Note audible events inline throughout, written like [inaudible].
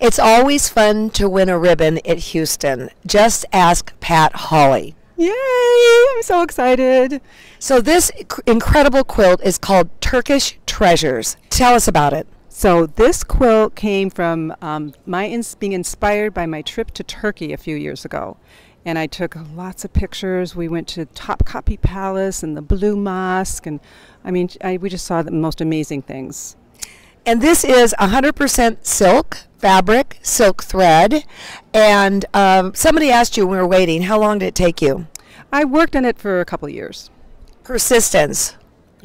It's always fun to win a ribbon at Houston. Just ask Pat Holly. Yay! I'm so excited. So, this incredible quilt is called Turkish Treasures. Tell us about it. So this quilt came from um, my ins- being inspired by my trip to Turkey a few years ago. And I took lots of pictures. We went to Topkapi Palace and the Blue Mosque. And I mean, I, we just saw the most amazing things. And this is 100% silk fabric, silk thread. And um, somebody asked you when we were waiting, how long did it take you? I worked on it for a couple years. Persistence,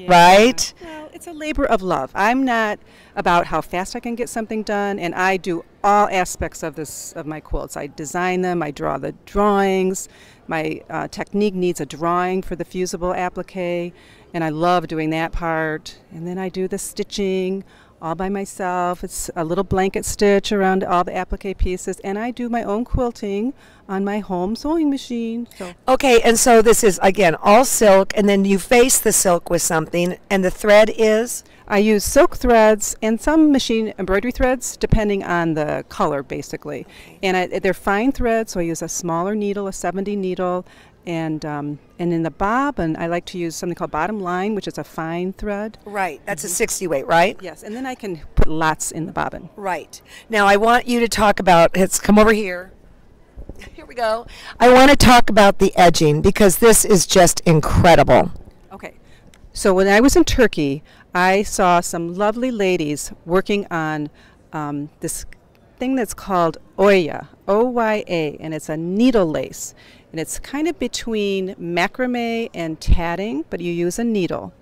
right? Well, it's a labor of love. I'm not about how fast I can get something done, and I do all aspects of this of my quilts. I design them, I draw the drawings. My uh, technique needs a drawing for the fusible applique, and I love doing that part. And then I do the stitching all by myself. It's a little blanket stitch around all the applique pieces, and I do my own quilting on my home sewing machine. So Okay, and so this is, again, all silk, and then you face the silk with something, and the thread is? I use silk threads and some machine embroidery threads, depending on the color, basically. And I, they're fine threads, so I use a smaller needle, a 70 needle, and um, and in the bobbin, I like to use something called bottom line, which is a fine thread. Right, that's a 60 weight, right? Yes, and then I can put lots in the bobbin. Right. Now I want you to talk about it's come over here. [laughs] Here we go. I want to talk about the edging because this is just incredible. Okay. So when I was in Turkey, I saw some lovely ladies working on um, this thing that's called Oya, O Y A, and it's a needle lace. And it's kind of between macrame and tatting, but you use a needle.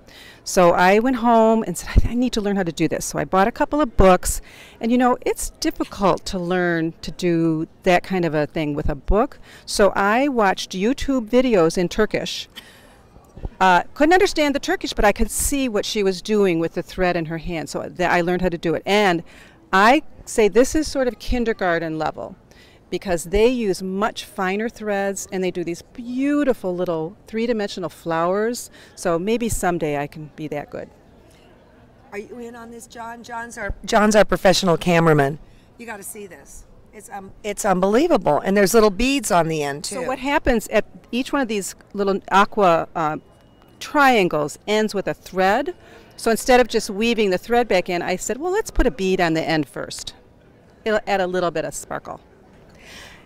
So I went home and said, I need to learn how to do this. So I bought a couple of books. And you know, it's difficult to learn to do that kind of a thing with a book. So I watched YouTube videos in Turkish. Uh, couldn't understand the Turkish, but I could see what she was doing with the thread in her hand. So I learned how to do it. And I say this is sort of kindergarten level because they use much finer threads and they do these beautiful little three dimensional flowers. So maybe someday I can be that good. Are you in on this, John? John's our John's our professional cameraman. You got to see this. It's um, it's unbelievable, and there's little beads on the end too. So what happens at each one of these little aqua uh, triangles ends with a thread. So instead of just weaving the thread back in, I said, well, let's put a bead on the end first. It'll add a little bit of sparkle.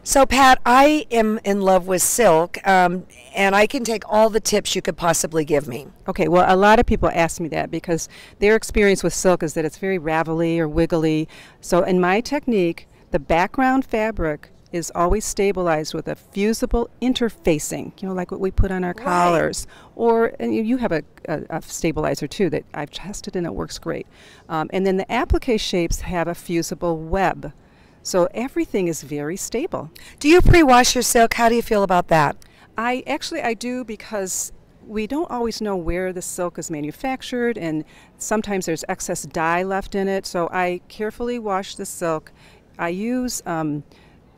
So, Pat, I am in love with silk, um, and I can take all the tips you could possibly give me. Okay, well, a lot of people ask me that because their experience with silk is that it's very ravelly or wiggly. So, in my technique, the background fabric is always stabilized with a fusible interfacing, you know, like what we put on our Right. collars. Or and you- you have a, a, a stabilizer too that I've tested and it works great. Um, and then the applique shapes have a fusible web. So everything is very stable. Do you pre-wash your silk? How do you feel about that? I actually I do because we don't always know where the silk is manufactured and sometimes there's excess dye left in it. So I carefully wash the silk. I use um,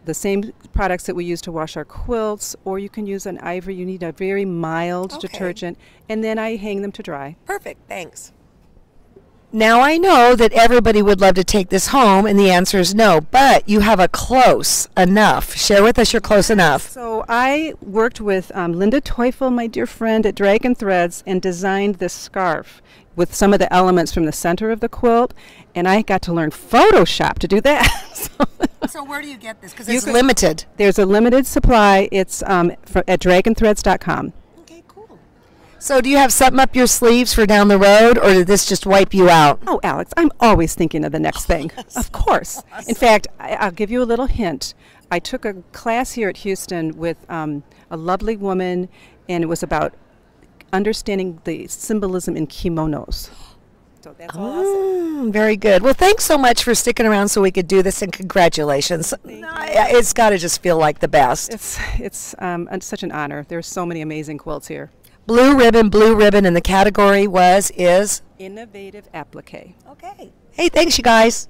the same products that we use to wash our quilts, or you can use an ivory. You need a very mild Okay. detergent, and then I hang them to dry. Perfect, thanks. Now I know that everybody would love to take this home, and the answer is no, but you have a close enough. Share with us your close enough. So I worked with um, Linda Teufel, my dear friend at Dragon Threads, and designed this scarf with some of the elements from the center of the quilt, and I got to learn Photoshop to do that. [laughs] so So where do you get this? Because it's limited. there's a limited supply. It's um, fr- at dragonthreads.com. So do you have something up your sleeves for down the road, or did this just wipe you out? Oh, Alex, I'm always thinking of the next thing. [laughs] of course. In fact, I, I'll give you a little hint. I took a class here at Houston with um, a lovely woman, and it was about understanding the symbolism in kimonos. So that's say. Mm, very good. Well, thanks so much for sticking around so we could do this, and congratulations. It's got to just feel like the best. It's, it's um, it's such an honor. There's so many amazing quilts here. Blue ribbon, blue ribbon, and the category was, is. Innovative applique. Okay. Hey, thanks, you guys.